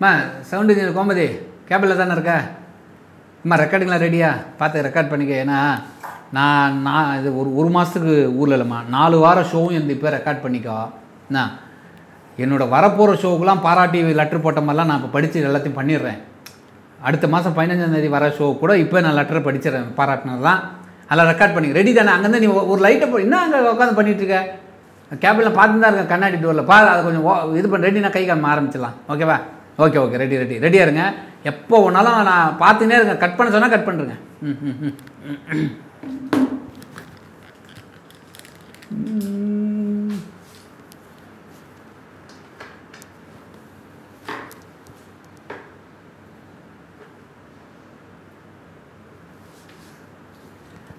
அம்மா sound engineer Gomathi கேபிளில் தானே இருக்க அம்மா ரெக்கார்டிங்லாம் ரெடியா பார்த்து ரெக்கார்ட் பண்ணிக்க ஏன்னா நான் நான் இது ஒரு ஒரு மாதத்துக்கு ஊரில் இல்லைம்மா நாலு வாரம் ஷோவும் இந்த இப்போ ரெக்கார்ட் பண்ணிக்கோ என்ன என்னோட வரப்போகிற ஷோவுக்குலாம் பாராட்டி லெட்ரு போட்ட மாதிரிலாம் நான் இப்போ படித்து எல்லாத்தையும் பண்ணிடுறேன் அடுத்த மாதம் பதினஞ்சாந்தேதி வர ஷோ கூட இப்போ நான் லெட்டர் படிச்சிடறேன். பாராட்டினது தான் அதில் ரெக்கார்ட் பண்ணி ரெடி தானே? அங்கேருந்து நீ ஒரு லைட்டை போ என்ன அங்கே உட்காந்து பண்ணிட்டு இருக்க? கேபிளில் பார்த்து தான் இருக்கேன். கண்ணாடி டோரில் பா அதை கொஞ்சம் ஓ- இது பண்ண. ரெடி நான் கை காண ஆரம்பிச்சிடலாம். ஓகேவா ஓகே ஓகே ரெடி ரெடி ரெடியாக இருங்க. எப்போ ஒன்றாலும் நான் பார்த்துனே இருங்க. கட் பண்ண சொன்னால் கட் பண்ணுறேங்க ம் ம் ம்.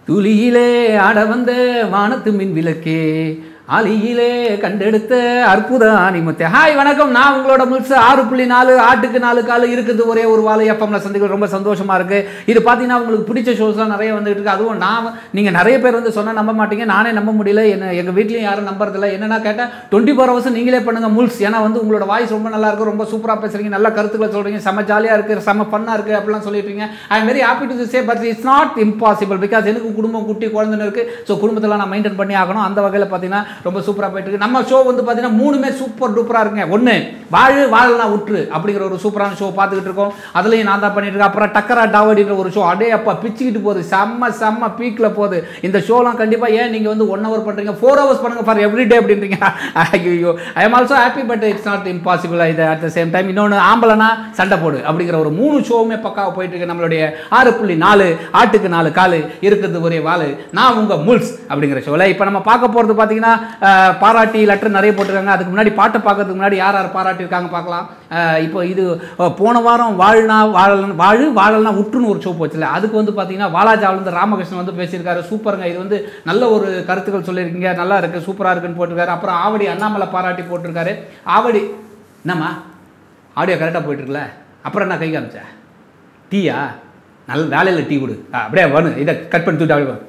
துளியிலே ஆட வந்த வானத்து மின் விளக்கே ஆலியிலே கண்டெடுத்த அற்புத ஆணிமுத்தே ஹாய் வணக்கம். நான் உங்களோட முழுசு ஆறு புள்ளி நாலு ஆட்டுக்கு நாலு காலு இருக்குது. ஒரே ஒரு வாழை எஃப்எம்ல சந்திக்கிறது ரொம்ப சந்தோஷமாக இருக்குது இது பார்த்தீங்கன்னா உங்களுக்கு பிடிச்ச ஷோஸ்லாம் நிறைய வந்துகிட்டு இருக்கு. அதுவும் நான் நீங்கள் நிறைய பேர் வந்து சொன்னால் நம்ப மாட்டீங்க. நானே நம்ப முடியல. என்ன எங்கள் வீட்லையும் யாரும் நம்புறதில்ல. என்னென்னா கேட்டால் டுவெண்ட்டி ஃபோர் ஹவர்ஸ் நீங்களே பண்ணுங்கள் முல்ஸ் ஏன்னா வந்து உங்களோட வாய்ஸ் ரொம்ப நல்லா இருக்கும் ரொம்ப சூப்பராக பேசுகிறீங்க நல்ல கருத்துக்களை சொல்கிறீங்க செம ஜாலியாக இருக்குது செம ஃபன்னாக இருக்குது அப்படிலாம் சொல்லிட்டு இருக்கீங்க. I am very happy to say but it's not impossible because எனக்கு குடும்பம் குட்டி குழந்தைன்னு இருக்குது ஸோ குடும்பத்தில் நான் மெயின்டைன் பண்ணி ஆகணும். அந்த வகையில் பார்த்தீங்கன்னா ரொம்ப சூப்பராக போயிட்டு இருக்கு. நம்ம ஷோ வந்து பார்த்தீங்கன்னா மூணுமே சூப்பர் டூப்பராக இருக்குங்க. ஒன்று வாழ் வாழலாம் உற்று அப்படிங்கிற ஒரு சூப்பரான ஷோ பார்த்துக்கிட்டு இருக்கோம். அதுலேயும் நான் தான் பண்ணிட்டு இருக்கேன். அப்புறம் டக்கரா டாவடின்ற ஒரு ஷோ அடே அப்பா பிச்சுக்கிட்டு போகுது. செம்ம செம்ம பீக்கில் போகுது. இந்த ஷோலாம் கண்டிப்பாக ஏன் நீங்கள் வந்து ஒன் ஹவர் பண்ணுறீங்க ஃபோர் ஹவர்ஸ் பண்ணுங்க ஃபார் எவ்ரி டே அப்படின்றீங்க. ஐயோ I am also happy but it's not impossible இது அட் த சேம் டைம் இன்னொன்று ஆம்பளைனா சண்டை போடு அப்படிங்கிற ஒரு மூணு ஷோவுமே பக்காவாக போயிட்டு இருக்கு நம்மளுடைய ஆறு புள்ளி நாலு ஆட்டுக்கு நாலு காலு இருக்குது ஒரே வாலு. நான் உங்கள் முல்ஸ் அப்படிங்கிற ஷோவில் இப்போ நம்ம பார்க்க போகிறது பார்த்தீங்கன்னா பாராட்டி லெட்டர் நிறைய போட்டிருக்காங்க. அதுக்கு முன்னாடி பாட்டை பார்க்கறதுக்கு முன்னாடி யார் யார் பாராட்டியிருக்காங்க பார்க்கலாம். இப்போ இது போன வாரம் வாழ்னா வாழல் வாழு வாழல்னா உற்றுன்னு ஒரு ஷோ போச்சுல அதுக்கு வந்து பார்த்தீங்கன்னா வாலாஜாவில் வந்து ராமகிருஷ்ணன் வந்து பேசியிருக்காரு. சூப்பருங்க. இது வந்து நல்ல ஒரு கருத்துக்கள் சொல்லியிருக்கீங்க. நல்லா இருக்குது சூப்பராக இருக்குன்னு போட்டிருக்காரு. அப்புறம் ஆவடி அண்ணாமலை பாராட்டி போட்டிருக்காரு. ஆவடி என்னம்மா? ஆடியோ கரெக்டாக போயிட்டுருக்குல்ல. அப்புறம் என்ன கை காமிச்சேன் டீயா? நல்ல வேலையில் டீ கொடு. ஆ, அப்படியே வேணும் இதை கட் பண்ணி தூட்டு அப்படியே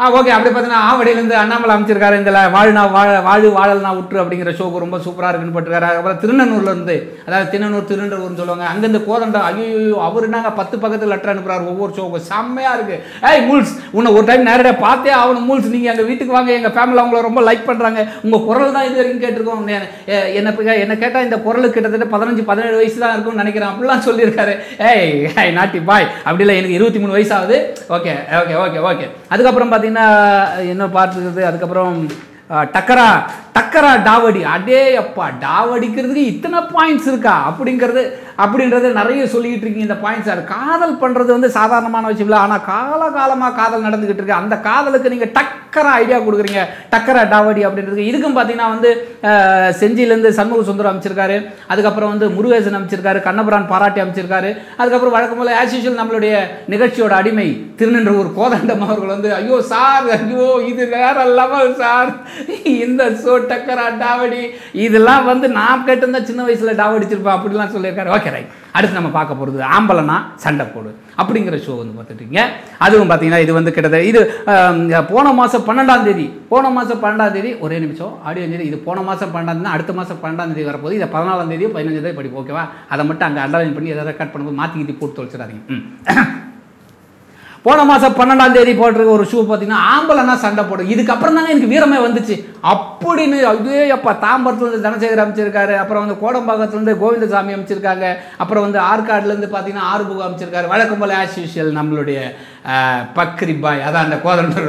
ஆ ஓகே அப்படி பார்த்தீங்கன்னா ஆவடியிலேருந்து அண்ணாமலை அமைச்சிருக்காரு இந்த வாழ்னா வாழ வாழு வாழல்னா உற்று அப்படிங்கிற ஷோக்கு ரொம்ப சூப்பராக இருக்குன்னு போட்டிருக்காரு. அப்புறம் திருநெல்லூர்லேருந்து அதாவது திருநன்னூர் திருநன்றூர்னு சொல்லுவாங்க அங்கேருந்து கோதண்டம் ஐயோ அவர் என்னங்க பத்து பக்கத்தில் லெட்டர் அனுப்புறாரு ஒவ்வொரு ஷோக்கும் செம்மையாக இருக்கு. ஏய் மூல்ஸ் உன்னை ஒரு டைம் நேரடியாக பார்த்தே ஆகணும் மூல்ஸ். நீங்கள் எங்கள் வீட்டுக்கு வாங்க எங்கள் ஃபேமிலி அவங்கள ரொம்ப லைக் பண்ணுறாங்க உங்கள் குரல் தான் இது வரைக்கும் கேட்டிருக்கோம். என்ன என்ன கேட்டால் இந்த குரல் கிட்டத்தட்ட பதினஞ்சு பதினேழு வயசு தான் இருக்கும்னு நினைக்கிறேன். அப்படிலாம் சொல்லியிருக்காரு. ஏய் ஏய் நாட்டி பாய் அப்படி இல்லை எனக்கு இருபத்தி மூணு வயசு ஆகுது. Okay okay okay okay. அதுக்கப்புறம் பார்த்தீங்கன்னா என்ன பார்த்துக்கிறது அதுக்கப்புறம் டக்கரா டக்கரா டாவடி. அடே அப்பா டாவடிக்கிறதுக்கு இத்தனை பாயிண்ட்ஸ் இருக்கா? அப்படிங்கிறது அப்படின்றது நிறைய சொல்லிக்கிட்டு இருக்கீங்க இந்த பாயிண்ட்ஸ் அது காதல் பண்ணுறது வந்து சாதாரணமான விஷயம் இல்லை ஆனால் காலகாலமாக காதல் நடந்துக்கிட்டு இருக்கு. அந்த காதலுக்கு நீங்கள் டக்கரா ஐடியா கொடுக்குறீங்க. டக்கரா டாவடி அப்படின்றது இதுக்கும் பார்த்தீங்கன்னா வந்து செஞ்சியிலேருந்து சண்முக சுந்தரம் அமைச்சிருக்காரு. அதுக்கப்புறம் வந்து முருகேசன் அமைச்சிருக்காரு. கண்ணபுரான் பாராட்டி அமைச்சிருக்காரு. அதுக்கப்புறம் வழக்கம் போல் ஆஸ் யூஷுவல் நம்மளுடைய நிகழ்ச்சியோட அடிமை திருநன்றூர் கோதண்டம் அவர்கள் வந்து ஐயோ சார் ஐயோ இது வேற லெவல் சார். இந்த சோ டக்கரா டாவடி? இதெல்லாம் வந்து நான் கேட்டிருந்தா சின்ன வயசில் டாவடிச்சிருப்பேன் அப்படிலாம் சொல்லியிருக்காரு. ஓகே ரைட் அடுத்து நம்ம பார்க்க போகிறது ஆம்பளைனா சண்டை போடு அப்படிங்கிற ஷோ வந்து பார்த்துட்டீங்க. அதுவும் பார்த்தீங்கன்னா இது வந்து கிட்டத்தட்ட இது போன மாதம் பன்னெண்டாம் தேதி போன மாதம் பன்னெண்டாம் தேதி ஒரே நிமிஷம் ஆடியோ தேதி இது போன மாதம் பன்னெண்டாம் தேதி அடுத்த மாதம் பன்னெண்டாம் தேதி வரப்போது இதை பதினாலாம் தேதியோ பதினஞ்சாம் தேதி படிப்போம் ஓகேவா அதை மட்டும் அங்கே அண்டர்லைன் பண்ணி எதாவது ரெக்கார்ட் பண்ணும்போது மாற்றிக்கிட்டு போட்டு தொலைச்சிடாதீங்க. போன மாதம் பன்னெண்டாம் தேதி போட்டிருக்க ஒரு ஷூ பார்த்தீங்கன்னா ஆம்பளைனா சண்டை போடும். இதுக்கப்புறம் தாங்க எனக்கு வீரமே வந்துச்சு. அப்படின்னு இதே அப்பா தாம்பரத்துலேருந்து தனசேகர் அமைச்சிருக்காரு. அப்புறம் வந்து கோடம்பாக்கத்துலேருந்து கோவிந்தசாமி அமைச்சிருக்காங்க. அப்புறம் வந்து ஆற்காடுலேருந்து பார்த்தீங்கன்னா ஆறுபுகம் அமைச்சிருக்காரு. வழக்கம் போல் ஆஸ் யூஷுவல் நம்மளுடைய பக்ரிபாய் பக்ரி பாய் அதான் அந்த கோதண்டர்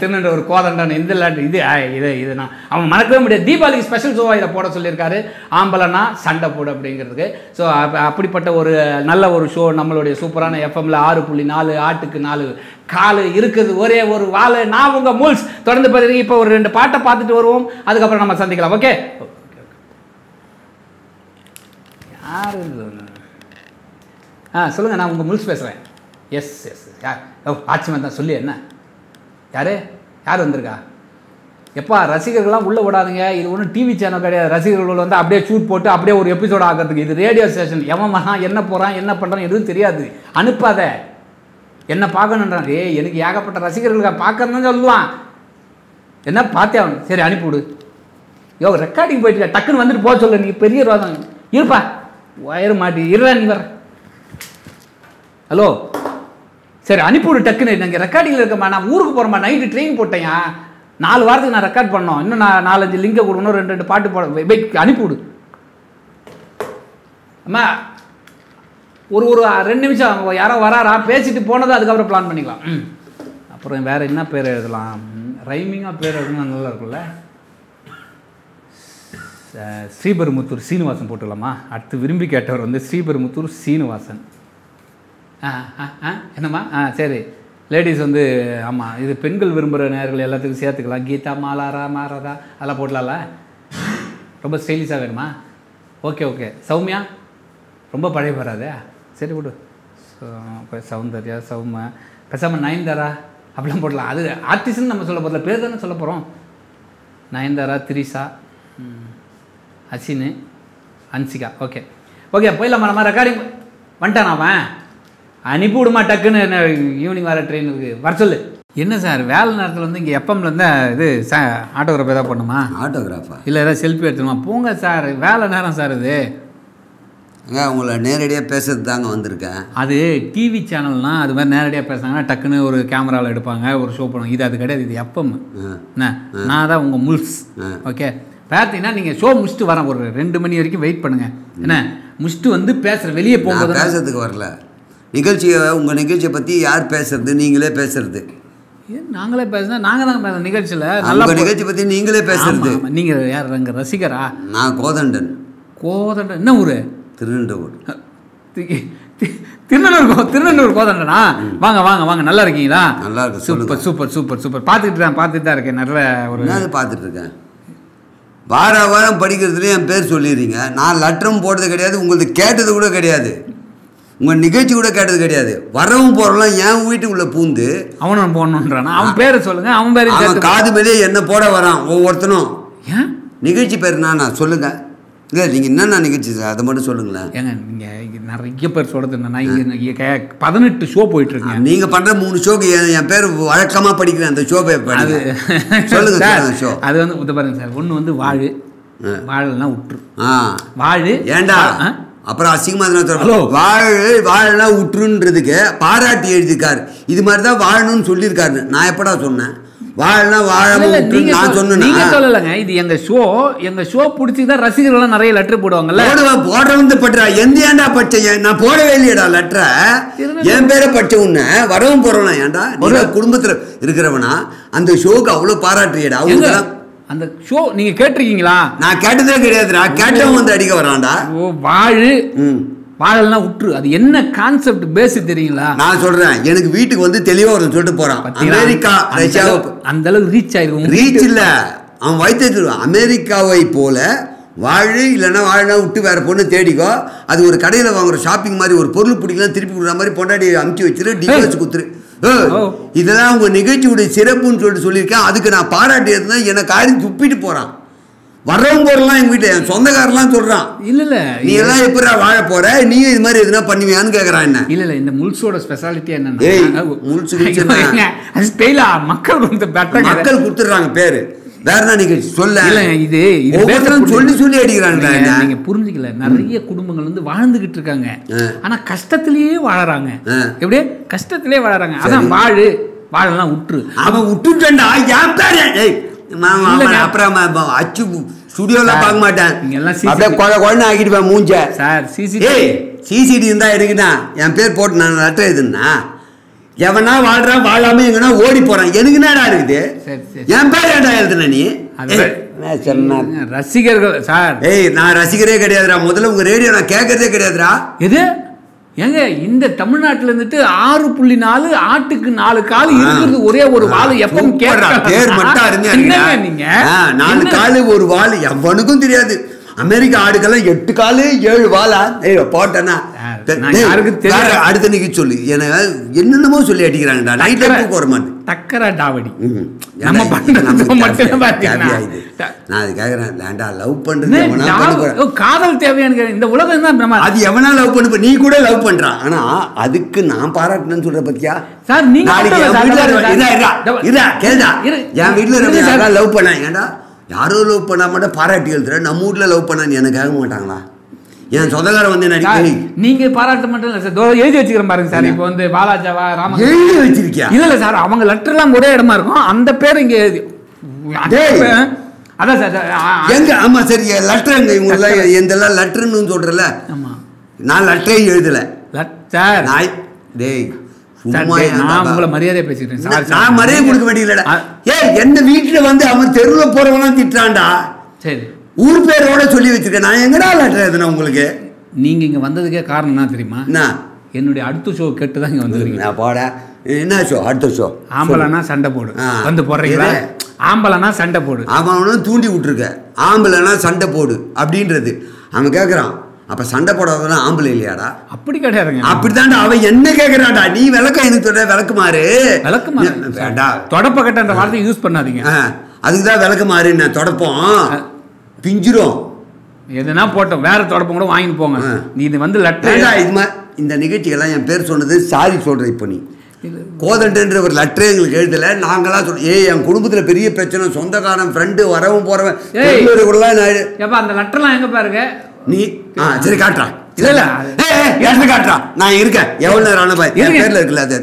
திருநண்ட ஒரு கோதண்டன் இந்த லாட்டு இது இது இது நான். அவன் மறக்கவே முடியாது. தீபாவளிக்கு ஸ்பெஷல் ஷோவாக இதை போட சொல்லியிருக்காரு. ஆம்பளைனா சண்டை போடு அப்படிங்கிறதுக்கு. ஸோ அப்படிப்பட்ட ஒரு நல்ல ஒரு ஷோ நம்மளுடைய சூப்பரான எஃப்எம்ல ஆறு புள்ளி நாலு ஆட்டுக்கு நாலு காலு இருக்குது. ஒரே ஒரு வாலு நான் உங்கள் மூல்ஸ். தொடர்ந்து பார்த்துட்டு இப்போ ஒரு ரெண்டு பாட்டை பார்த்துட்டு வருவோம். அதுக்கப்புறம் நம்ம சந்திக்கலாம். ஓகே யார் ஆ சொல்லுங்கள் நான் உங்கள் முல்ஸ் பேசுகிறேன் எஸ் எஸ் யார் ஓ ஆட்சிமன் தான் சொல்லி என்ன? யார்? யார் வந்திருக்கா? எப்பா ரசிகர்கள்லாம் உள்ளே விடாதுங்க இது ஒன்றும் டிவி சேனல் கிடையாது. ரசிகர்கள் வந்து அப்படியே ஷூட் போட்டு அப்படியே ஒரு எபிசோட் ஆகிறதுக்கு இது ரேடியோ ஸ்டேஷன் எவன் வரான் என்ன போகிறான் என்ன பண்ணுறான் எதுவும் தெரியாது. அனுப்பாத. என்ன பார்க்கணுன்றான். ஏ எனக்கு ஏகப்பட்ட ரசிகர்கள் பார்க்கணும்னு சொல்லுவான். என்ன பார்த்தே அவன் சரி அனுப்பிவிடு. யோ ரெக்கார்டிங் போயிட்டு டக்குன்னு வந்துட்டு போக சொல்லு. நீ பெரிய ரோதம். இருப்பா. வயறு மாட்டி. இருடா நீ வர. ஹலோ? சரி அனுப்பிவிடு டக்குன்னு. நாங்கள் ரெக்கார்டிங்கில் இருக்கம்மா நான் ஊருக்கு போகிறேம்மா நைட்டு ட்ரெயின் போட்டேன் நாலு வாரத்துக்கு நான் ரெக்கார்ட் பண்ணோம். இன்னும் நான் நாலஞ்சு லிங்கை கொடுக்கணும் ரெண்டு ரெண்டு பாட்டு போட வை- அனுப்பிவிடு. அம்மா ஒரு ஒரு ரெண்டு நிமிஷம் அவங்க யாரோ வராரா பேசிட்டு போனதை அதுக்கப்புறம் பிளான் பண்ணிக்கலாம். அப்புறம் வேறு என்ன பேர் எழுதலாம்? ரைமிங்காக பேர் எழுதுனா நல்லா இருக்கும்ல. ஸ்ரீபெருமுத்தூர் சீனிவாசன் போட்டுக்கலாமா? அடுத்து விரும்பி கேட்டவர் வந்து ஸ்ரீபெருமுத்தூர் சீனிவாசன். ஆ ஆ ஆ என்னம்மா? ஆ சரி. லேடிஸ் வந்து ஆமாம் இது பெண்கள் விரும்புகிற நேர்கள் எல்லாத்துக்கும் சேர்த்துக்கலாம். கீதா மாலாரா மாராதா அதெல்லாம் போடலாம்ல? ரொம்ப ஸ்டைலிஷாக வேணுமா? Okay okay. சௌமியா? ரொம்ப பழைய வராதே சரி விடு. சௌந்தர்யா சௌம பேசாமல் நயன்தாரா அப்படிலாம் போடலாம். அது ஆர்டிஸ்ட்னு நம்ம சொல்ல போதில்ல பேர் தானே சொல்ல போகிறோம் நயன்தாரா திரிஷா அசின் ஹசினு ஹன்சிகா ஓகே. ஓகே போயிடலாமா? நம்ம ரெக்கார்டிங் வந்துட்டான் அவன்? அனுப்பி விடுமா டக்குன்னு என்ன ஈவினிங் வர ட்ரெயின் இருக்கு. வர சொல்லு. என்ன சார் வேலை நேரத்தில் வந்து இங்கே எஃப்எம்ல இருந்தால் இது சா ஆட்டோகிராஃப் ஏதாவது பண்ணுமா ஆட்டோகிராஃபா இல்லை ஏதாவது செல்ஃபி எடுத்துமா போங்க சார் வேலை நேரம் சார் இது. ஏங்க உங்களை நேரடியாக பேசுறது தாங்க வந்திருக்கேன். அது டிவி சேனல்னா அது மாதிரி நேரடியாக பேசுனாங்கன்னா டக்குன்னு ஒரு கேமராவில் எடுப்பாங்க ஒரு ஷோ பண்ணுவாங்க. இது அது கிடையாது இது எஃப்எம். என்ன? நான் தான் உங்கள் முல்ஸ். ஆ. ஓகே. பார்த்தீங்கன்னா நீங்கள் ஷோ முடிச்சுட்டு வரேன் ஒரு ரெண்டு மணி வரைக்கும் வெயிட் பண்ணுங்க. என்ன? முடிச்சுட்டு வந்து பேசுகிறேன் வெளியே போகும்போது பேசுறதுக்கு வரல. நிகழ்ச்சியை உங்கள் நிகழ்ச்சியை பற்றி யார் பேசுறது? நீங்களே பேசுறது. ஏன் நாங்களே பேசுனா நாங்கள் தான் பேசுகிறோம் நிகழ்ச்சியில்? நல்லா நிகழ்ச்சி பற்றி நீங்களே பேசுறது. நீங்கள் யார் எங்கள் ரசிகரா? நான் கோதண்டன். கோதண்ட என்ன ஊர்? திருநன்றவூர் திருநெல்வேலி கோ திருநெல்வேலி கோதண்டனா? வாங்க வாங்க வாங்க. நல்லா இருக்கீங்களா? நல்லா இருக்கு சூப்பர் சூப்பர் சூப்பர் சூப்பர். பார்த்துட்டு தான் பார்த்துட்டு தான் இருக்கேன். நல்ல ஒரு பார்த்துட்டு இருக்கேன்? வார வாரம் படிக்கிறதுல என் பேர் சொல்லிடுறீங்க. நான் லெட்டரும் போட்டது கிடையாது உங்களது கேட்டது கூட கிடையாது. உங்கள் நிகழ்ச்சி கூட கேட்டது கிடையாது. வரவும் போகிறவங்களாம் என் வீட்டுக்குள்ளே பூந்து? அவனும் போடணுன்றானா அவன் பேரை சொல்லுங்க. அவன் பேரையும் அவன் காது மேலே என்ன போட வரான்? ஒவ்வொருத்தனும். ஏன்? நிகழ்ச்சி பேர் நானா சொல்லுங்க. இல்லை நீங்கள் என்னென்ன நிகழ்ச்சி சார்? அதை மட்டும் சொல்லுங்களேன். ஏங்க நீங்கள் இங்கே நிறைய பேர் சொல்கிறது என்னன்னா இங்கே பதினெட்டு ஷோ போயிட்டு இருக்கேன் நீங்க பண்ற மூணு ஷோக்கு என் பேர் வழக்கமா படிக்கிறேன் அந்த ஷோ பேர் அது சொல்லுங்க சார், ஷோ அது வந்து பாருங்க சார் ஒன்று வந்து வாழு. வாழலாம் விட்டுரு ஆ. வாழு ஏண்டா? அப்புறம் அசிங்கமா எதுனா ஹலோ. சொல்றேன் வாழ வாழலாம் விட்டுருன்றதுக்கு பாராட்டி எழுதியிருக்காரு. இது மாதிரி தான் வாழணும்னு சொல்லியிருக்காரு நான் எப்படா சொன்னேன்? விட்டுரு நீங்க நான் சொன்னேன்? சொல்லலைங்க. இது எங்க ஷோ எங்க ஷோ பிடிச்சி தான் ரசிகர்கள்லாம் நிறைய லெட்டர் போடுவாங்கல்ல? போடுவேன் போடுறவன் பட்டுறா. எந்த ஏன்டா படிச்சேன் நான் போடவே இல்லையடா லெட்டரை என் பேரை படிச்ச உன்ன. வரவும் போறவனா ஏன்டா? குடும்பத்துல இருக்கிறவனா? அந்த ஷோக்கு அவ்வளவு பாராட்டுறியடா. அவங்களுக்கு அந்த ஷோ நீங்க கேட்டிருக்கீங்களா? நான் கேட்டதே கிடையாதுடா. கேட்டவன் வந்து அடிக்க வரான்டா ஓ வாழு. ம். வாழலாம் விட்டுரு அது என்ன கான்செப்ட் பேசி தெரியுங்களா? நான் சொல்றேன். எனக்கு வீட்டுக்கு வந்து தெளிவா ஒரு சொல்லிட்டு போறான்? அமெரிக்கா அளவுக்கு- அந்த அளவுக்கு ரீச் ஆயிருக்கும் ரீச் இல்ல. அவன் வைத்து அமெரிக்காவை போல வாழு இல்லைன்னா வாழனா விட்டு வேற பொண்ணு தேடிக்கோ. அது ஒரு கடையில் வாங்குற ஷாப்பிங் மாதிரி ஒரு பொருள் பிடிக்கலாம் திருப்பி கொடுக்குற மாதிரி பொண்டாடி அமுச்சு வச்சிரு டிவோர்ஸ் ஓ. இதெல்லாம் உங்க நிகழ்ச்சியுடைய சிறப்புன்னு சொல்லிட்டு சொல்லியிருக்கேன். அதுக்கு நான் பாராட்டி இருந்தா என்னை காரி துப்பிட்டு போறான். வர்றவங்க போறலாம் எங்க வீட்டுல என் சொந்தக்காரெல்லாம் சொல்றான். இல்ல இல்ல. நீ எல்லாம் எப்படா வாழ போற? நீ இது மாதிரி எதுனா பண்ணுவியான்னு கேக்குறான் என்ன? இல்ல இல்ல. இந்த முல்ஸோட ஸ்பெஷாலிட்டி என்னன்னா அது ஸ்டைலா மக்கள் மக்கள் கொடுத்துடுறாங்க பேரு. வேற என்ன நிகழ்ச்சி? சொல்ல இல்ல இது ஒவ்வொருத்தரும் சொல்லி சொல்லி அடிக்கிறாங்க நீங்க- என்ன? நீங்க புரிஞ்சுக்கல. நிறைய குடும்பங்கள் வந்து வாழ்ந்துகிட்டு இருக்காங்க. ஆனா கஷ்டத்திலேயே வாழறாங்க. எப்படியே கஷ்டத்திலேயே வாழறாங்க. அதான் வாழு. வாழலாம் விட்டுரு அவன் விட்டுட்டா என் பேரு அப்புறம் அச்சு ஸ்டுடியோல சார், பார்க்க மாட்டேன். அப்படியே குழ குழந்தை ஆக்கிடுவேன் மூஞ்ச. சார் சிசி ஏய் சிசிடி இருந்தா எடுக்குண்ணா என் பேர் போட்டு நான் லெட்டர் எதுன்னா எவனா வாழ்றான் வாழாம எங்கன்னா ஓடி போறான். எனக்கு என்னடா இருக்குது? என் பேர் ஏன்டா எழுதுன நீ. ரசிகர்கள் சார். ஏய் நான் ரசிகரே கிடையாதுடா. முதல்ல உங்க ரேடியோ நான் கேட்கறதே கிடையாதுடா. எது? ஏங்க இந்த தமிழ்நாட்டுல இருந்துட்டு ஆறு புள்ளி நாலு ஆட்டுக்கு நாலு கால் இருக்கிறது ஒரே ஒரு வாள் எப்பவும் சூப்பர்டா, பேர் மட்டும் அருமையா நீங்க? நாலு? காலு ஒரு வால் எவனுக்கும் தெரியாது. அமெரிக்கா ஆடுக்கெல்லாம் எட்டு காலு ஏழு வாலா. ஏய் போட்டேன்னா அடுத்த நிகழ்ச்சி சொல்லு. என்ன என்னென்னமோ சொல்லி அடிக்கிறாங்கடா. தூக்கம் வர மாட்டேன் டக்கரா டாவடி. நம்ம? நான் அது கேட்குறேன். ஏன்டா லவ் பண்ணுறது போறா? காதல் கேக்குறேன். இந்த உலகம் தான் நம்ம அது எவனா லவ் பண்ண நீ கூட லவ் பண்றான் ஆனா அதுக்கு நான் பாராட்டணும்னு சொல்ற பத்தியா? சார் நீங்க நாளைக்கு மட்டும் என் வீட்டுல. என் வீட்டுல லவ் பண்ணா? ஏன்டா? யாரோ லவ் பண்ணா மட்டும் பாராட்டி எழுதுற? நம்ம வீட்ல லவ் பண்ணான்னு எனக்கு கேட்க மாட்டாங்களா? என் சொந்தக்காரன் வந்து நடிக்க நீங்க பாராட்ட மட்டும் இல்ல சார். எழுதி வச்சுக்கிறேன் பாருங்க சார். இப்போ வந்து பாலாஜாவா ராம எழுதி வச்சிருக்கியா? இல்ல இல்ல சார். அவங்க லெட்டர் எல்லாம் ஒரே இடமா இருக்கும். அந்த பேர் இங்க எழுதி. அதான் சார் எங்க ஆமா சரி லெட்டர் எங்க? இவங்க எந்தெல்லாம் லெட்டர்னு சொல்றல ஆமா. நான் லெட்டரே எழுதல. லட்- சார். நான் டேய். நான் உங்களை மரியாதையை பேசிட்டேன் நான் மரியாதை கொடுக்க வேண்டியதுலடா ஆ. ஏய் எந்த வீட்டுல வந்து அவன் தெருவுல போறவனாம் திட்டுறான்டா. சரி. ஊர் பேரோட சொல்லி வச்சிருக்கேன். நான் எங்கடா லெட்டர் உங்களுக்கு? நீங்க இங்க வந்ததுக்கே காரணம் என்ன தெரியுமா? என்ன? என்னுடைய அடுத்த ஷோ கேட்டு தான் இங்க வந்துருக்கீங்க. போட. என்ன ஷோ அடுத்த ஷோ ஆம்பளைனா சண்டை போடு. வந்து போடுறீங்களா? ஆம்பளைனா சண்டை போடு. அவனும் தூண்டி விட்டுருக்க. ஆம்பளைனா சண்டை போடு அப்படின்றது. அவன் கேட்குறான் அப்ப சண்டை போடாதவனா ஆம்பளை இல்லையாடா? அப்படி கிடையாதுங்க. அப்படித்தான்டா அவன் என்ன கேட்கறான்டா நீ விளக்க எனக்கு சொல்ற விளக்குமாறு. விளக்குமா வேண்டாம் தொடப்பக்கட்டன்ற வார்த்தையை யூஸ் பண்ணாதீங்க. அதுக்கு தான் விளக்குமாறு நான் தொடப்போம். பிஞ்சிரும். எதுனா போட்டோம். வேற தொடப்பம் கூட வாங்கிட்டு போங்க. நீ இது வந்து லெட்டர். வேண்டா இது மாதிரி இந்த நிகழ்ச்சிகள்லாம் என் பேர் சொன்னது சாரி சொல்கிறேன் இப்போ நீ. கோதண்டன்ற ஒரு லெட்டரே எங்களுக்கு எழுதலை. நாங்களா சொல் ஏய் என் குடும்பத்தில் பெரிய பிரச்சனை. சொந்தக்காரன் ஃப்ரெண்டு வரவும் போகிறவன் அந்த லெட்டர்லாம் எங்க பாருங்க? நீ ஆ சரி காட்டுறா. இல்ல, இல்ல. எடுத்து காட்டுறா. நான் இருக்கேன். எவ்வளோ நேரம் ஆன என். பேரில் இருக்குல்ல அதை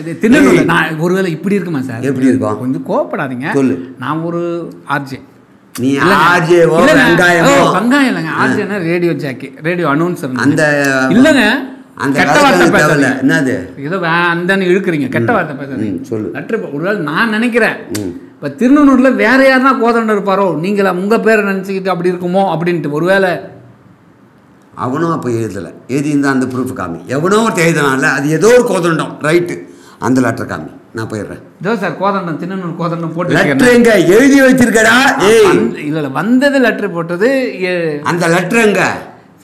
இது திண்ணூர்ல நான் ஒருவேளை இப்படி இருக்குமா சார்? எப்படி இருக்கும்? கொஞ்சம் கோவப்படாதீங்க. சொல்லு. நான் ஒரு ஆர்ஜே நீ ஆர்ஜேவோ வெங்காயமோ? வெங்காயம் இல்லைங்க. ஆர்ஜேனா ரேடியோ ஜாக்கி ரேடியோ அனௌன்சர் அந்த இல்லைங்க. அந்த கெட்ட வார்த்தை. பேசாதீங்க. என்னது? ஏதோ வே அந்தன்னு இழுக்கிறீங்க. கெட்ட வார்த்தை பேசாதீங்க. ம், சொல்லு. லெட்டர் ஒருவேளை நான் நினைக்கிறேன். இப்போ திருநூறுல வேற யாருன்னா கோதண்டம் இருப்பாரோ? நீங்களா உங்க பேரை நினைச்சுக்கிட்டு அப்படி இருக்குமோ? அப்படின்ட்டு. ஒருவேளை அவனும் அப்போ எழுதலை. எழுதியிருந்தா அந்த ப்ரூஃப் காமி. எவனோ ஒருத்தர் எழுதினால அது ஏதோ ஒரு கோதண்டம். ரைட்டு அந்த லெட்டர் காமி. நான் போயிடுறேன். இதோ சார் கோதண்டம் திண்ணூர் கோதண்டம் போட்டு லெட்டர். எங்க? எழுதி வச்சிருக்கடா? ஏய். இல்ல இல்ல வந்தது லெட்டர் போட்டது அந்த லெட்டர் எங்க?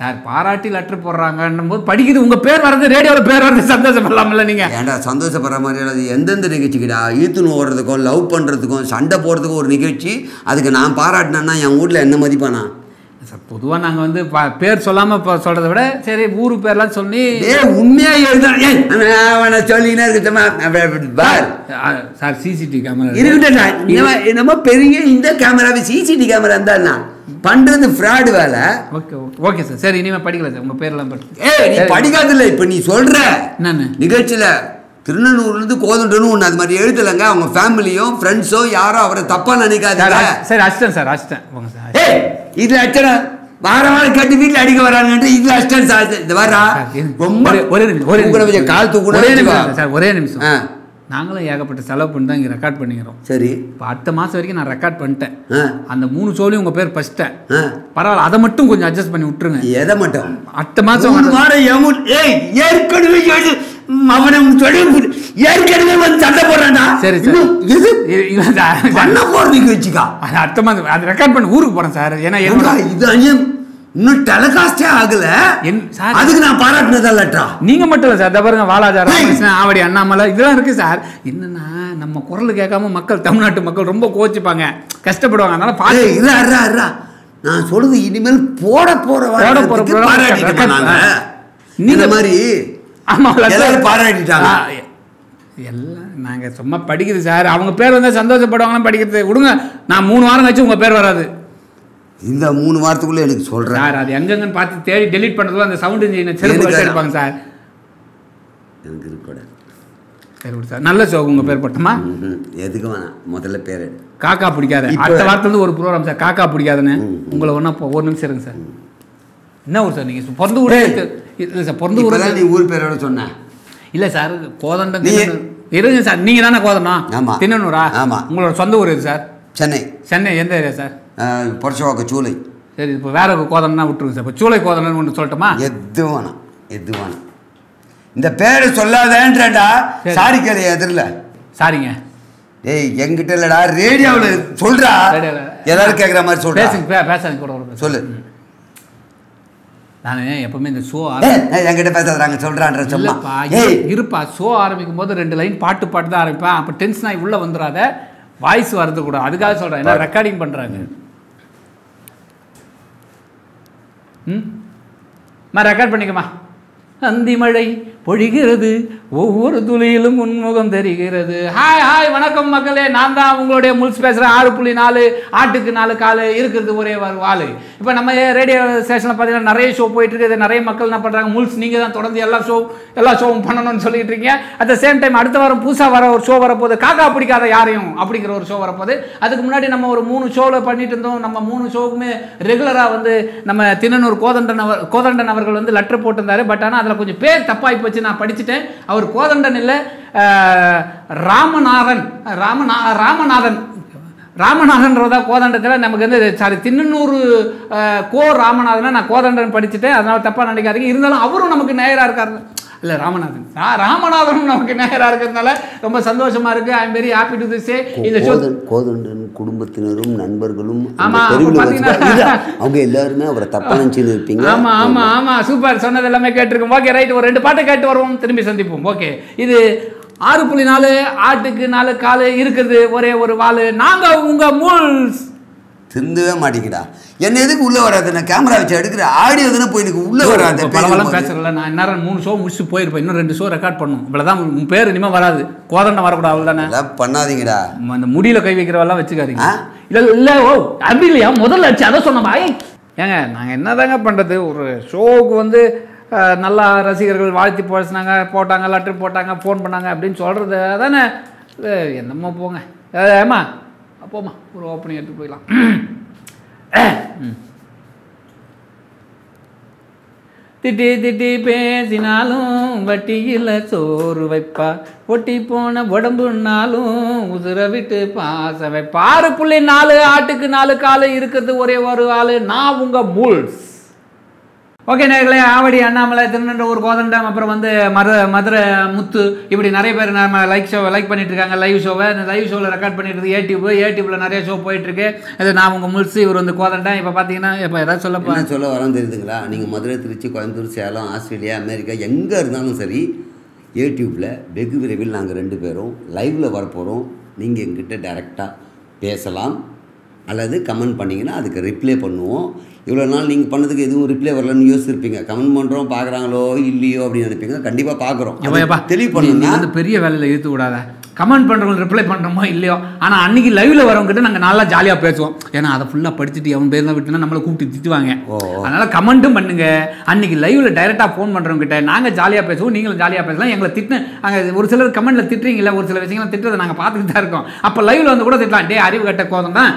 சார் பாராட்டி லெட்டர் போடுறாங்கன்னும் போது படிக்குது. உங்க பேர் வர்றது ரேடியோல பேர் வர்றது சந்தோஷப்படலாம்ல நீங்க. ஏன்டா சந்தோஷப்படுற மாதிரி அது எந்தெந்த நிகழ்ச்சிக்குடா? ஈத்துன்னு ஓடுறதுக்கும் லவ் பண்ணுறதுக்கும் சண்டை போடுறதுக்கும் ஒரு நிகழ்ச்சி அதுக்கு நான் பாராட்டினேன்னா என் வீட்டில் என்ன மதிப்பானா? சார். பொதுவா நாங்க வந்து பேர் சொல்லாம இப்ப சொல்றதை விட சரி ஊரு பேர்லாம் சொல்லி ஏ உண்மையா எழுத ஏய் அவனை சொல்லினே இருக்கட்டுமா? சார் சிசிடிவி கேமரா இருக்கட்டும்டா என்னமோ பெரிய இந்த கேமராவை சிசிடி கேமரா இருந்தா பண்றது ஃப்ராடு வேலை. Okay okay okay sir. சரி இனிமே படிக்கல சார். உங்க பேர்லாம் படி ஏய் நீ படிக்காதில்ல இப்ப நீ சொல்ற என்னன்னு? நிகழ்ச்சியில. திருநெல்வேலிருந்து கோதண்டன்னு ஒன்று அது மாதிரி எழுதலைங்க. அவங்க ஃபேமிலியும் ஃப்ரெண்ட்ஸோ யாரோ அவரை தப்பா சார் நினைக்காதீங்க சரி அசிஸ்டன்ட் சார் சார் ஏய் இதுல அச்சனை வார வாரம் கேட்டு வீட்டில் அடிக்க வராங்கன்ட்டு இதுல அஸ்டன் சார். இந்த வரா. ரொம்ப ஒரே- நிமிஷம், ஒரே. கொஞ்சம் கால் தூக்குனா ஒரே. நிமிஷம் சார் ஒரே நிமிஷம். நாங்களும் ஏகப்பட்ட செலவு பண்ணி தான் இங்கே ரெக்கார்ட் பண்ணிக்கிறோம். சரி. இப்போ அடுத்த மாதம் வரைக்கும் நான் ரெக்கார்ட் பண்ணிட்டேன். அந்த மூணு ஷோலையும் உங்கள் பேர் ஃபஸ்ட்டேன் பரவாயில்ல அதை மட்டும் கொஞ்சம் அட்ஜஸ்ட் பண்ணி விட்டுருங்க. எதை மட்டும்? அடுத்த மாதம் ஏற்கனவே எழுது அவனை சொல்லி விடு. ஏற்கனவே வந்து சண்டை போடுறான்டா. சரி, இல்லை சார் பண்ண போறதுக்கு வச்சுக்கா. அது அடுத்த மாதம் அது ரெக்கார்ட் பண்ணி. ஊருக்கு போகிறேன் சார். ஏன்னா இது இன்னும் டெலகாஸ்டே ஆகல. சார். அதுக்கு நான் பாராட்டினதா லெட்டரா நீங்க மட்டும் இல்லை சார். பாருங்க வாலாஜா ராமகிருஷ்ணன் ஆவடி அண்ணாமலை இதெல்லாம் இருக்கு சார். என்னன்னா நம்ம குரல் கேட்காம மக்கள் தமிழ்நாட்டு மக்கள் ரொம்ப கோச்சிப்பாங்க. கஷ்டப்படுவாங்க. அதனால ஏய் இரா இரா இரா. நான் சொல்றது இனிமேல் போட போற போட போற நீங்க- இந்த மாதிரி ஆமா எல்லாரும் பாராட்டிட்டாங்க. எல்லாம் நாங்க சும்மா படிக்குது சார். அவங்க பேர் வந்தா சந்தோஷப்படுவாங்கன்னு படிக்கிறது விடுங்க நான் மூணு வாரம் கழிச்சு உங்க பேர் வராது. இந்த மூணு வாரத்துக்குள்ள எனக்கு சொல்றேன். சார் அது எங்கெங்கன்னு பார்த்து தேடி டெலீட் பண்றதுல அந்த சவுண்ட் இன்ஜினை வச்சு எடுப்பாங்க சார். எனக்கு இருக்கக்கூடாது சரி சார். நல்ல ஷோ உங்க பேர் போட்டோமா. எதுக்கு வேணாம். முதல்ல பேர் காக்கா பிடிக்காத. அடுத்த வாரத்துல இருந்து ஒரு ப்ரோக்ராம் சார். காக்கா பிடிக்காதுன்னு. உங்களை ஒன்றா ஒரு நிமிஷம் இருங்க சார். என்ன ஊர் சார் நீங்க? சு- பிறந்த ஊரே இல்லை சார் பிறந்த ஊரே நீ ஊர் பேரோட சொன்ன. இல்ல சார் கோதண்டம். இருங்க சார் நீங்க தானே கோதண்டம்? ஆமா. திண்ணனூரா ஆமா. உங்களோட சொந்த ஊர் எது சார்? சென்னை. சென்னை எந்த ஏரியா சார்? பொரசவாக்க சூளை. சரி இப்போ வேற கோதண்டம்னா விட்டுருங்க சார். இப்போ சூளை கோதண்டம்னு ஒன்று சொல்லட்டுமா? எது வேணாம் எது வேணாம். இந்த பேரை சொல்லாதேன்றடா சரி. கேளு எதிரில். சாரிங்க. ஏய் என்கிட்ட இல்லடா ரேடியோவில் சொல்றா. ரேடியோல. எல்லாரும் கேட்குற மாதிரி சொல்றா. பேசுங்க பே- பேசாதீங்க கூட சொல்லு. நான் எப்பவுமே இந்த ஷோ என்கிட்ட பேசாதாங்க சொல்றான்ற இரு- இருப்பா ஷோ ஆரம்பிக்கும் போது ரெண்டு லைன் பாட்டு பாட்டு தான் ஆரம்பிப்பேன். அப்போ டென்ஷன் ஆகி உள்ள வந்துடாத வாய்ஸ் வரது கூட. அதுக்காக சொல்றேன் ஏன்னா ரெக்கார்டிங் பண்றாங்க? ம்? ரெக்கார்ட் பண்ணிக்கமா அந்தி மழை பொழிகிறது. ஒவ்வொரு துளியிலும் உன்முகம் தெரிகிறது. ஹாய் ஹாய் வணக்கம் மக்களே. நான் தான் உங்களுடைய முல்ஸ் பேசுகிறேன் ஆறு புள்ளி நாலு ஆட்டுக்கு நாலு காலு இருக்கிறது ஒரே ஒரு இப்போ நம்ம ரேடியோ ஸ்டேஷனில் பார்த்தீங்கன்னா நிறைய ஷோ போயிட்டு இருக்குது நிறைய மக்கள் என்ன பண்ணுறாங்க முல்ஸ் நீங்கள் தான் தொடர்ந்து எல்லா ஷோ எல்லா ஷோவும் பண்ணணும்னு சொல்லிட்டு இருக்கீங்க. அட் த சேம் டைம் அடுத்த வாரம் புதுசாக வர ஒரு ஷோ வரப்போகுது. காக்கா பிடிக்காத யாரையும் அப்படிங்கிற ஒரு ஷோ வரப்போகுது. அதுக்கு முன்னாடி நம்ம ஒரு மூணு ஷோவில் பண்ணிட்டு இருந்தோம். நம்ம மூணு ஷோவுக்குமே ரெகுலராக வந்து நம்ம திண்ணனூர் கோதண்டன் அவர் கோதண்டன் அவர்கள் வந்து லெட்டர் போட்டிருந்தாரு. பட் ஆனால் அதில் அதில் கொஞ்சம் பேர் தப்பாகி போச்சு நான் படிச்சுட்டேன். அவர் கோதண்டன் இல்லை ராமநாதன் ராமநா ராமநாதன் ராமநாதன்றதா கோதண்டத்தில். நமக்கு வந்து சாரி தின்னூறு கோ ராமநாதனை நான் கோதண்டன் படிச்சுட்டேன். அதனால் தப்பாக நினைக்காதீங்க. இருந்தாலும் அவரும் நமக்கு நேராக இருக்காரு இல்லை ராமநாதன். ராமநாதனும் நமக்கு நேயராக இருக்கிறதுனால ரொம்ப சந்தோஷமா இருக்கு. I am very happy to this இந்த கோதண்டன் குடும்பத்தினரும் நண்பர்களும் அவங்க எல்லாருமே அவரை தப்பா நினைச்சுன்னு இருப்பீங்க. ஆமா ஆமா ஆமா. சூப்பர் சொன்னது எல்லாமே கேட்டிருக்கோம். ஓகே ரைட் ஒரு ரெண்டு பாட்டு கேட்டு வருவோம். திரும்பி சந்திப்போம். ஓகே இது ஆறு புள்ளி நாலு ஆட்டுக்கு நாலு காலு இருக்குது ஒரே ஒரு வாலு நாங்க உங்க மூல்ஸ் திருந்தவே மாட்டேங்கடா என்ன எதுக்கு உள்ள வராது? நான் கேமரா வச்சு எடுக்கிற ஆடியோ தானே போய் எனக்கு உள்ள வராது. பலவெல்லாம் பேசுறல நான் இன்னும் மூணு ஷோ முடிச்சுட்டு போயிருப்பேன். இன்னும் ரெண்டு ஷோ ரெக்கார்ட் பண்ணும் இவ்வளவுதான் உன் பேர் இனிமே வராது. கோதண்டம் வரக்கூடாது அவ்வளவுதானே? பண்ணாதீங்கடா. அந்த முடியில கை வைக்கிறவெல்லாம் வச்சுக்காதீங்க? இல்ல இல்ல ஓ அப்படி இல்லையா? முதல்ல வச்சு அதை சொன்ன பாய். ஏங்க நாங்கள் என்னதாங்க பண்றது? ஒரு ஷோவுக்கு வந்து நல்லா ரசிகர்கள் வாழ்த்தி பேசினாங்க போட்டாங்க லெட்டர் போட்டாங்க ஃபோன் பண்ணாங்க அப்படின்னு சொல்றது அதானே இல்ல, என்னமோ போங்க. அஹ், ஏம்மா? போம்மா. ஒரு ஓப்பனிங் எடுத்து போயிடலாம். திட்டி திட்டி பேசினாலும் வட்டியில் சோறு வைப்பா. ஒட்டி போன உடம்புனாலும் உசுர விட்டு பாச வைப்பா. ஆறு புள்ளி நாலு ஆட்டுக்கு நாலு காலு இருக்கிறது ஒரே ஒரு ஆளு நான் உங்க மூல்ஸ். ஓகே நேர்களே ஆவடி அண்ணாமலை திருநெல்வேலூர் கோதண்டம் அப்புறம் வந்து மரு மதுரை முத்து இப்படி நிறைய பேர் நம்ம லைக் ஷோ லைக் பண்ணிட்டு இருக்காங்க லைவ் ஷோவை இந்த லைவ் ஷோவில் ரெக்கார்ட் பண்ணிட்டு இருக்கு யூடியூப் யூடியூப்பில் நிறைய ஷோ போயிட்டு இருக்கு. இது நான் உங்கள் முல்சு இவர் வந்து கோதண்டம். இப்போ பார்த்தீங்கன்னா இப்போ ஏதாவது சொல்லப்போ என்ன சொல்ல வரோம் தெரியுதுங்களா? நீங்கள் மதுரை திருச்சி கோயம்புத்தூர் சேலம் ஆஸ்திரேலியா அமெரிக்கா எங்கே இருந்தாலும் சரி யூடியூப்பில் வெகு விரைவில் நாங்கள் ரெண்டு பேரும் லைவில் வரப்போகிறோம் நீங்கள் எங்கிட்ட டைரெக்டாக பேசலாம். அல்லது கமெண்ட் பண்ணிங்கன்னா அதுக்கு ரிப்ளை பண்ணுவோம். இவ்வளோ நாள் நீங்கள் பண்ணதுக்கு எதுவும் ரிப்ளை வரலன்னு யோசிச்சிருப்பீங்க. கமெண்ட் பண்ணுறோம் பார்க்குறாங்களோ இல்லையோ அப்படின்னு நினைப்பீங்க. கண்டிப்பாக பார்க்குறோம். தெளிவு பண்ணுங்க பெரிய வேலையில் இழுத்து விடாத. கமெண்ட் பண்ணுறவங்க ரிப்ளை பண்ணுறோமோ இல்லையோ? ஆனால் அன்னைக்கு லைவ்ல வரவங்ககிட்ட நாங்கள் நல்லா ஜாலியாக பேசுவோம். ஏன்னா அதை ஃபுல்லாக படிச்சுட்டு அவன் பேர் தான் விட்டுனா நம்மளை கூப்பிட்டு திட்டுவாங்க. அதனால கமெண்ட்டும் பண்ணுங்க. அன்னைக்கு லைவ்ல டைரெக்டாக ஃபோன் பண்ணுறவங்க கிட்ட நாங்கள் ஜாலியாக பேசுவோம் நீங்களும் ஜாலியாக பேசலாம். எங்களை திட்டின அங்கே ஒரு சிலர் கமெண்ட்ல திட்டுறீங்களா ஒரு சில விஷயங்களை திட்டுறதை நாங்கள் பார்த்துக்கிட்டு தான் இருக்கோம். அப்போ லைவ்ல வந்து கூட திட்டலாம். டே அறிவு கட்ட கோதம் தான்.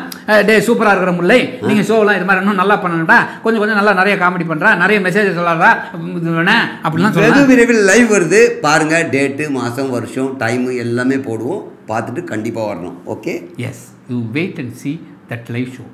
டே சூப்பராக இருக்கிற முல்லை. நீங்கள் ஷோலாம் இது மாதிரி இன்னும் நல்லா பண்ணணும்டா. கொஞ்சம் கொஞ்சம் நல்லா நிறைய காமெடி பண்ணுறா நிறைய மெசேஜ் சொல்லாதா அப்படிலாம் வெகு விரைவில் லைவ் வருது. பாருங்கள் டேட்டு மாதம் வருஷம் டைமு எல்லாமே போடுவோம் பார்த்துட்டு கண்டிப்பாக வரணும் okay yes you wait and see that live show